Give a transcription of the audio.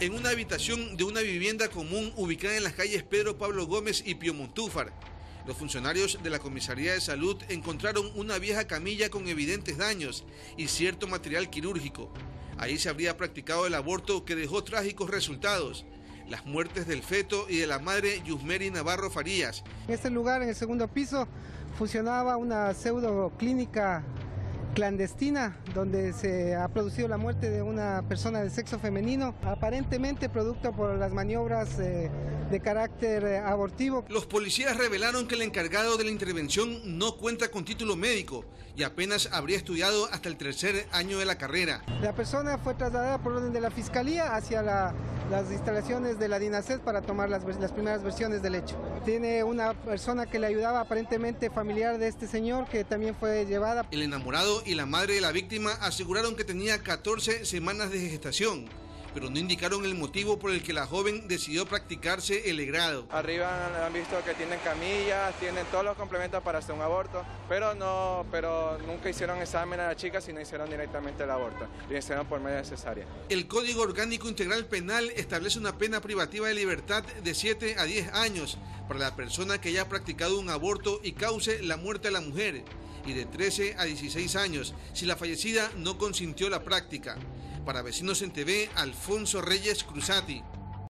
en una habitación de una vivienda común ubicada en las calles Pedro Pablo Gómez y Pio Montúfar. Los funcionarios de la Comisaría de Salud encontraron una vieja camilla con evidentes daños y cierto material quirúrgico. Ahí se habría practicado el aborto que dejó trágicos resultados. Las muertes del feto y de la madre Yusmeri Navarro Farías. En este lugar, en el segundo piso, funcionaba una pseudo clínica clandestina donde se ha producido la muerte de una persona de sexo femenino, aparentemente producto por las maniobras eh, de carácter eh, abortivo. Los policías revelaron que el encargado de la intervención no cuenta con título médico y apenas habría estudiado hasta el tercer año de la carrera. La persona fue trasladada por orden de la Fiscalía hacia las instalaciones de la DINASED para tomar las, las primeras versiones del hecho. Tiene una persona que le ayudaba aparentemente familiar de este señor que también fue llevada. El enamorado y la madre de la víctima aseguraron que tenía 14 semanas de gestación, pero no indicaron el motivo por el que la joven decidió practicarse el legrado. Arriba han visto que tienen camillas, tienen todos los complementos para hacer un aborto, pero no, pero nunca hicieron examen a la chica, sino hicieron directamente el aborto, y lo hicieron por medio de cesárea. El Código Orgánico Integral Penal establece una pena privativa de libertad de 7 a 10 años para la persona que haya practicado un aborto y cause la muerte a la mujer y de 13 a 16 años si la fallecida no consintió la práctica. Para Vecinos en TV, Alfonso Reyes Cruzati.